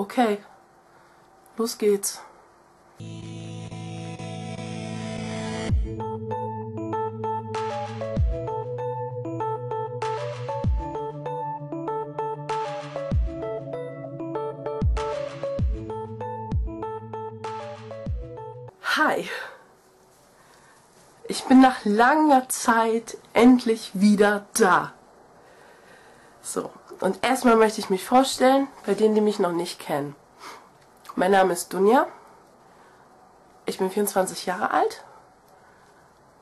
Okay, los geht's. Hi. Ich bin nach langer Zeit endlich wieder da. So, und erstmal möchte ich mich vorstellen, bei denen, die mich noch nicht kennen. Mein Name ist Dunja. Ich bin 24 Jahre alt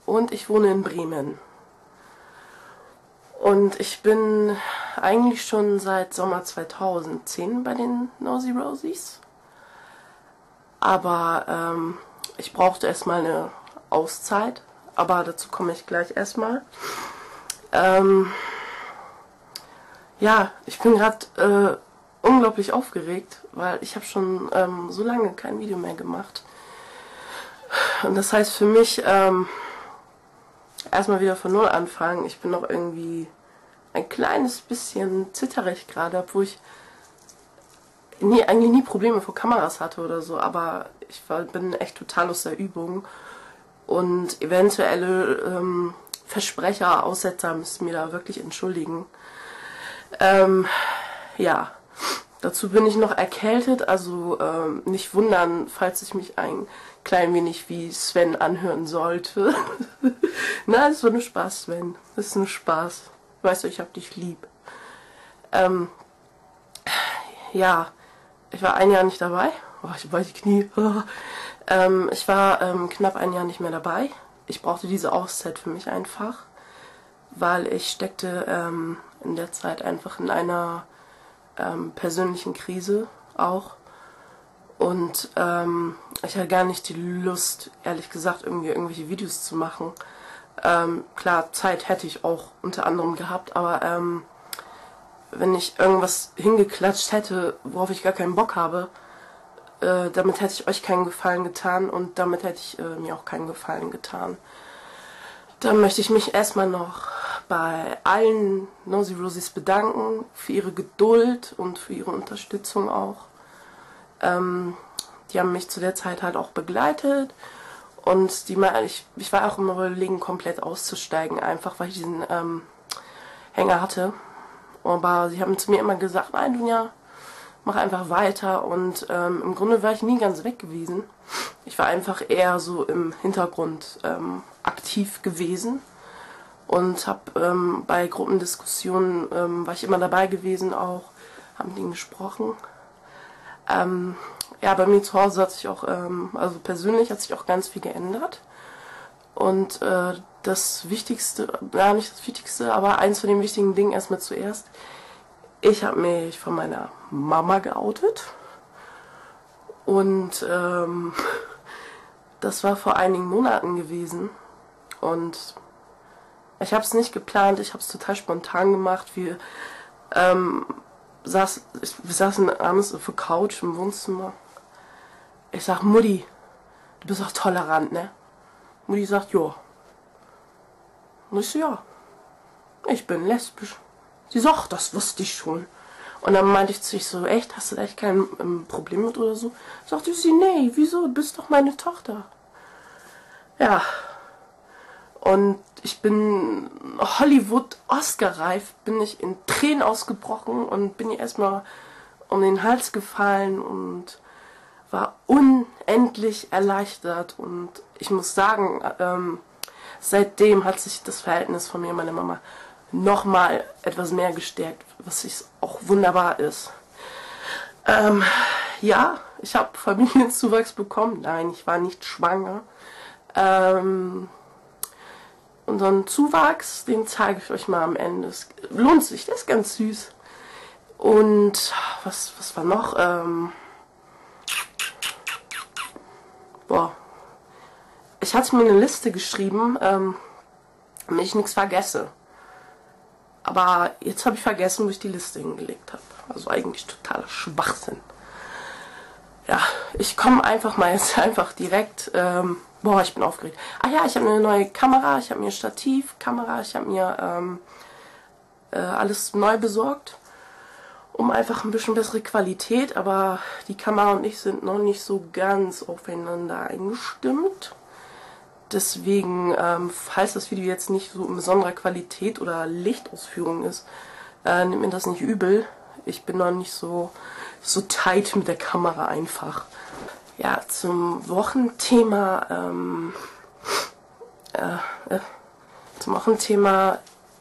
und ich wohne in Bremen. Und ich bin eigentlich schon seit Sommer 2010 bei den Nosy Rosies. Aber ähm, ich brauchte erstmal eine Auszeit, aber dazu komme ich gleich erstmal. Ähm, ja, ich bin gerade äh, unglaublich aufgeregt, weil ich habe schon ähm, so lange kein Video mehr gemacht. Und das heißt für mich ähm, erstmal wieder von Null anfangen. Ich bin noch irgendwie ein kleines bisschen zitterig gerade, obwohl ich nie, eigentlich nie Probleme vor Kameras hatte oder so, aber ich war, bin echt total aus der Übung und eventuelle ähm, Versprecher, Aussetzer müssen mir da wirklich entschuldigen. Ähm, ja, dazu bin ich noch erkältet, also ähm, nicht wundern, falls ich mich ein klein wenig wie Sven anhören sollte. Na, ist so ein Spaß, Sven. Das ist ein Spaß. Weißt du, ich hab dich lieb. Ähm, ja, ich war ein Jahr nicht dabei. Oh, ich weiß die Knie. ähm, ich war ähm, knapp ein Jahr nicht mehr dabei. Ich brauchte diese Auszeit für mich einfach, weil ich steckte ähm, in der Zeit einfach in einer ähm, persönlichen Krise auch. Und ähm, ich hatte gar nicht die Lust, ehrlich gesagt, irgendwie irgendwelche Videos zu machen. Ähm, klar, Zeit hätte ich auch unter anderem gehabt, aber ähm, wenn ich irgendwas hingeklatscht hätte, worauf ich gar keinen Bock habe, äh, damit hätte ich euch keinen Gefallen getan und damit hätte ich äh, mir auch keinen Gefallen getan. Dann möchte ich mich erstmal noch bei allen Nosy Rosies bedanken für ihre Geduld und für ihre Unterstützung auch. Ähm, die haben mich zu der Zeit halt auch begleitet und die ich, ich war auch im Überlegen, komplett auszusteigen, einfach weil ich diesen ähm, Hänger hatte. Aber sie haben zu mir immer gesagt, nein, Dunja, mach einfach weiter. Und ähm, im Grunde war ich nie ganz weg gewesen. Ich war einfach eher so im Hintergrund ähm, aktiv gewesen und habe ähm, bei Gruppendiskussionen ähm, war ich immer dabei gewesen auch, haben die gesprochen. Ähm, ja, bei mir zu Hause hat sich auch, ähm, also persönlich hat sich auch ganz viel geändert. Und äh, das Wichtigste, ja nicht das Wichtigste, aber eins von den wichtigen Dingen erstmal zuerst. Ich habe mich von meiner Mama geoutet. Und ähm, das war vor einigen Monaten gewesen. Und ich habe es nicht geplant, ich habe es total spontan gemacht. Wir, ähm, saß, ich, wir saßen abends auf der Couch im Wohnzimmer. Ich sag, Mutti, du bist auch tolerant, ne? Mutti sagt, ja. Und ich so, ja, ich bin lesbisch. Sie sagt, das wusste ich schon. Und dann meinte ich zu sich so, echt, hast du da echt kein ähm, Problem mit oder so? Sagte sie, nee, wieso, du bist doch meine Tochter. Ja. Und ich bin Hollywood-Oscar-reif, bin ich in Tränen ausgebrochen und bin ihr erstmal um den Hals gefallen und war unendlich erleichtert. Und ich muss sagen, ähm, seitdem hat sich das Verhältnis von mir und meiner Mama nochmal etwas mehr gestärkt, was ich auch wunderbar ist. Ähm, ja, ich habe Familienzuwachs bekommen. Nein, ich war nicht schwanger. Ähm, unseren Zuwachs, den zeige ich euch mal am Ende. Es lohnt sich, der ist ganz süß. Und was, was war noch? Ähm, boah. Ich hatte mir eine Liste geschrieben, ähm, damit ich nichts vergesse. Aber jetzt habe ich vergessen, wo ich die Liste hingelegt habe. Also eigentlich totaler Schwachsinn. Ja, ich komme einfach mal jetzt einfach direkt. Ähm, boah, ich bin aufgeregt. Ah ja, ich habe eine neue Kamera, ich habe mir Stativ, Kamera, ich habe mir ähm, äh, alles neu besorgt. um einfach ein bisschen bessere Qualität, aber die Kamera und ich sind noch nicht so ganz aufeinander eingestimmt. Deswegen, ähm, falls das Video jetzt nicht so in besonderer Qualität oder Lichtausführung ist, äh, nimmt mir das nicht übel. Ich bin noch nicht so, so tight mit der Kamera einfach. Ja, zum Wochenthema, ähm, äh, äh, zum Wochenthema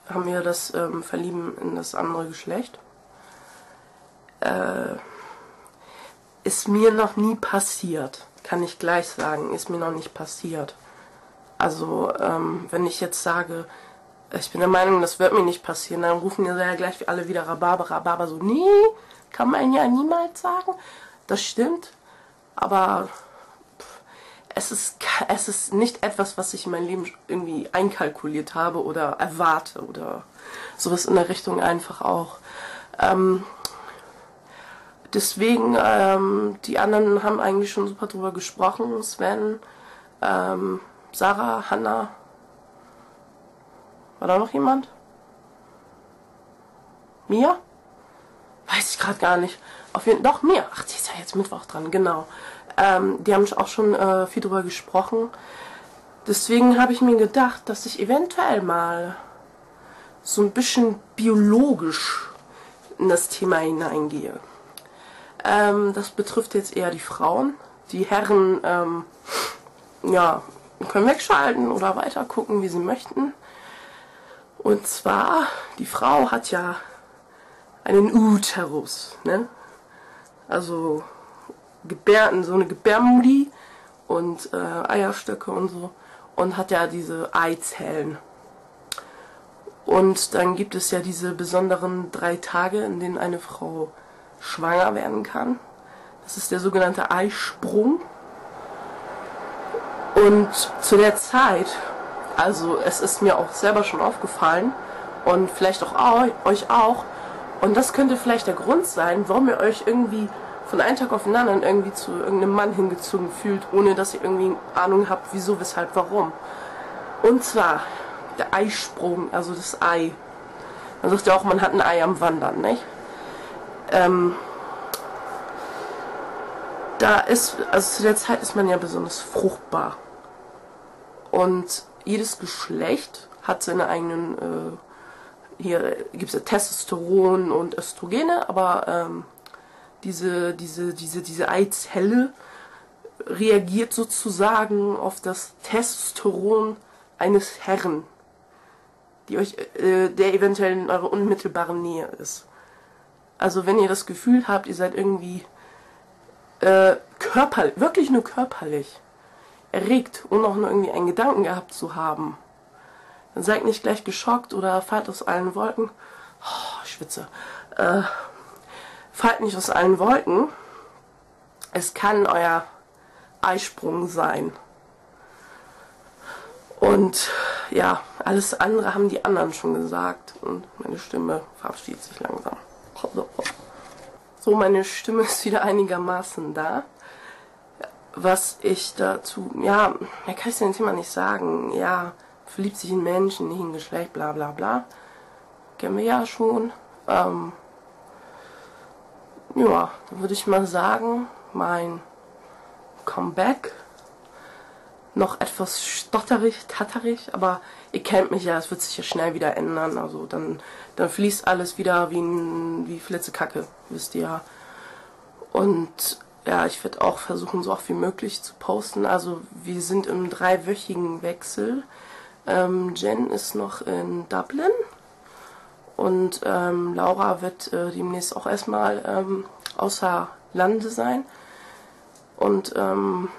haben wir das ähm, Verlieben in das andere Geschlecht äh, ist mir noch nie passiert. Kann ich gleich sagen, ist mir noch nicht passiert. Also, ähm, wenn ich jetzt sage, ich bin der Meinung, das wird mir nicht passieren, dann rufen ja gleich alle wieder Rhabarber, Rhabarber. So, nee, kann man ja niemals sagen. Das stimmt, aber es ist, es ist nicht etwas, was ich in mein Leben irgendwie einkalkuliert habe oder erwarte oder sowas in der Richtung einfach auch. Ähm, Deswegen, ähm, die anderen haben eigentlich schon super drüber gesprochen. Sven, ähm, Sarah, Hanna. War da noch jemand? Mia? Weiß ich gerade gar nicht. Auf jeden Doch, Mia. Ach, die ist ja jetzt Mittwoch dran, genau. Ähm, die haben auch schon äh, viel drüber gesprochen. Deswegen habe ich mir gedacht, dass ich eventuell mal so ein bisschen biologisch in das Thema hineingehe. Ähm, das betrifft jetzt eher die Frauen. Die Herren, ähm, ja, können wegschalten oder weiter gucken, wie sie möchten. Und zwar, die Frau hat ja einen Uterus, ne? Also Gebärden, so eine Gebärmudi und äh, Eierstöcke und so. Und hat ja diese Eizellen. Und dann gibt es ja diese besonderen drei Tage, in denen eine Frau schwanger werden kann. Das ist der sogenannte Eisprung. Und zu der Zeit, also es ist mir auch selber schon aufgefallen und vielleicht auch euch auch, und das könnte vielleicht der Grund sein, warum ihr euch irgendwie von einem Tag auf den anderen irgendwie zu irgendeinem Mann hingezogen fühlt, ohne dass ihr irgendwie Ahnung habt, wieso, weshalb, warum. Und zwar der Eisprung, also das Ei. Man sagt ja auch, man hat ein Ei am Wandern, nicht? ähm, da ist, also zu der Zeit ist man ja besonders fruchtbar. Und jedes Geschlecht hat seine eigenen, äh, hier gibt es ja Testosteron und Östrogene, aber ähm, diese, diese, diese, diese Eizelle reagiert sozusagen auf das Testosteron eines Herren, die euch, äh, der eventuell in eurer unmittelbaren Nähe ist. Also wenn ihr das Gefühl habt, ihr seid irgendwie äh, körperlich, wirklich nur körperlich erregt, ohne auch nur irgendwie einen Gedanken gehabt zu haben, dann seid nicht gleich geschockt oder fallt aus allen Wolken. Oh, schwitze. Äh, fallt nicht aus allen Wolken. Es kann euer Eisprung sein. Und ja, alles andere haben die anderen schon gesagt. Und meine Stimme verabschiedet sich langsam. So, meine Stimme ist wieder einigermaßen da. Was ich dazu, ja, mehr kann ich dem Thema nicht sagen. Ja, verliebt sich in Menschen, nicht in Geschlecht, bla bla bla. Kennen wir ja schon. Ähm, ja, dann würde ich mal sagen, mein Comeback noch etwas stotterig, tatterig, aber ihr kennt mich ja, es wird sich ja schnell wieder ändern. Also dann, dann fließt alles wieder wie, wie Flitzekacke, wisst ihr ja. Und ja, ich werde auch versuchen, so oft wie möglich zu posten. Also wir sind im dreiwöchigen Wechsel. Ähm, Jen ist noch in Dublin und ähm, Laura wird äh, demnächst auch erstmal ähm, außer Lande sein. Und ähm,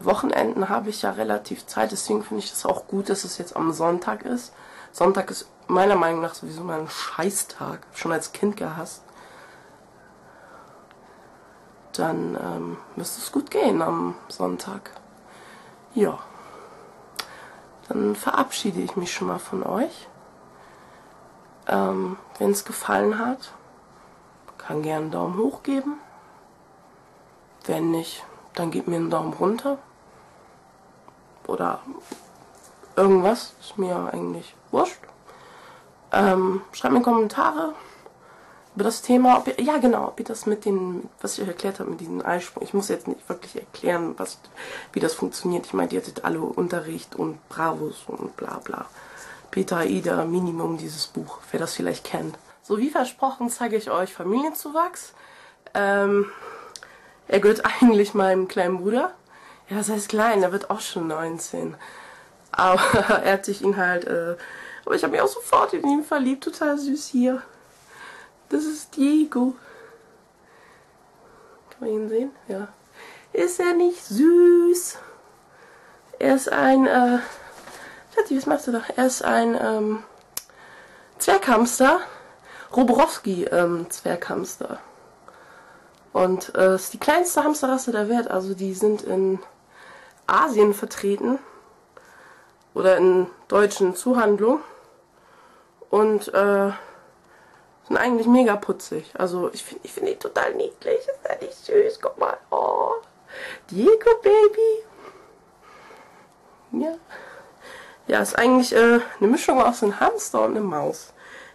Wochenenden habe ich ja relativ Zeit, deswegen finde ich es auch gut, dass es jetzt am Sonntag ist. Sonntag ist meiner Meinung nach sowieso mein Scheißtag, schon als Kind gehasst. Dann ähm, müsste es gut gehen am Sonntag. Ja. Dann verabschiede ich mich schon mal von euch. Ähm, Wenn es gefallen hat, kann gerne einen Daumen hoch geben. Wenn nicht, dann gebt mir einen Daumen runter. Oder irgendwas, ist mir eigentlich wurscht. Ähm, schreibt mir Kommentare, über das Thema, ob ihr, ja genau, ob ihr das mit den, was ich euch erklärt habe, mit diesem Eisprung. Ich muss jetzt nicht wirklich erklären, was, wie das funktioniert. Ich meine, ihr hattet alle Unterricht und Bravos und bla bla. Peter Ida, Minimum, dieses Buch, wer das vielleicht kennt. So wie versprochen zeige ich euch Familienzuwachs. Ähm, er gehört eigentlich meinem kleinen Bruder. Ja, das heißt klein, er wird auch schon 19. Aber er hat sich ihn halt, äh, aber ich habe mich auch sofort in ihn verliebt, total süß hier. Das ist Diego. Kann man ihn sehen? Ja. Ist er nicht süß? Er ist ein, äh, Schatzi, was machst du da? Er ist ein, ähm, Zwerghamster. Roborowski, ähm. Und äh, ist die kleinste Hamsterrasse der Welt. Also die sind in Asien vertreten. Oder in deutschen Zuhandlungen. Und, äh, sind eigentlich mega putzig. Also ich finde ich find die total niedlich. Ist ja nicht süß. Guck mal. Oh. Diego Baby. Ja. Ja, ist eigentlich äh, eine Mischung aus einem Hamster und einem Maus.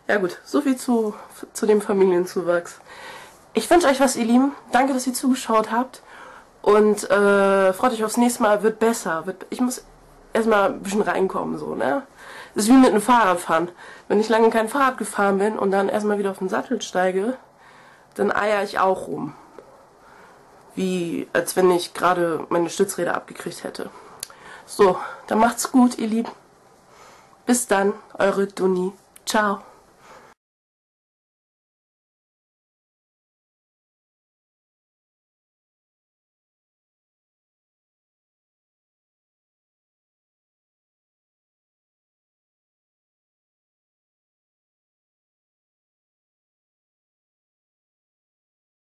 Ja gut, so viel zu, zu dem Familienzuwachs. Ich wünsche euch was, ihr Lieben. Danke, dass ihr zugeschaut habt. Und äh, freut euch aufs nächste Mal. Wird besser. Wird, ich muss erstmal ein bisschen reinkommen, so, ne? Das ist wie mit einem Fahrradfahren. Wenn ich lange kein Fahrrad gefahren bin und dann erstmal wieder auf den Sattel steige, dann eier ich auch rum. Wie, als wenn ich gerade meine Stützräder abgekriegt hätte. So, dann macht's gut, ihr Lieben. Bis dann, eure Duni. Ciao.